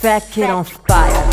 fat kid on fire.